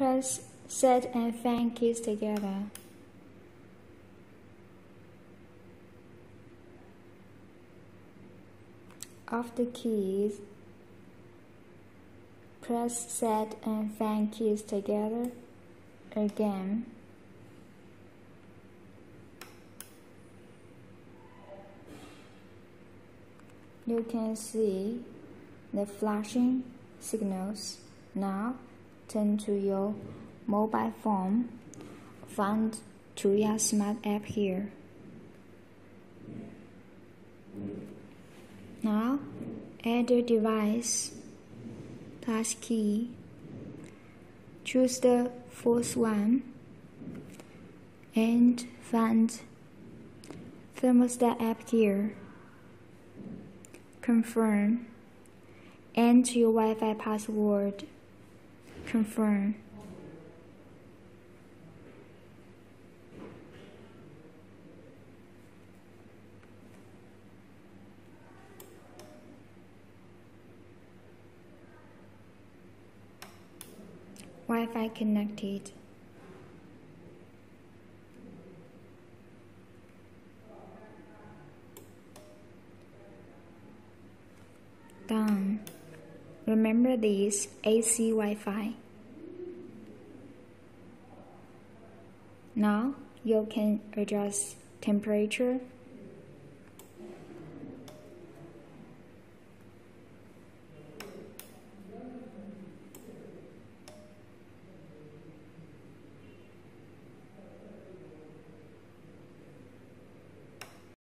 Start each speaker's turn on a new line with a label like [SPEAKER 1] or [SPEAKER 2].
[SPEAKER 1] Press set and fan keys together. Of the keys, press set and fan keys together again. You can see the flashing signals. Now turn to your mobile phone. Find Tuya Smart app here. Now add the device plus key. Choose the fourth one and find thermostat app here. Confirm. Enter your Wi-Fi password. Confirm. Wi-Fi connected. Done. Remember this AC Wi-Fi. Now you can adjust temperature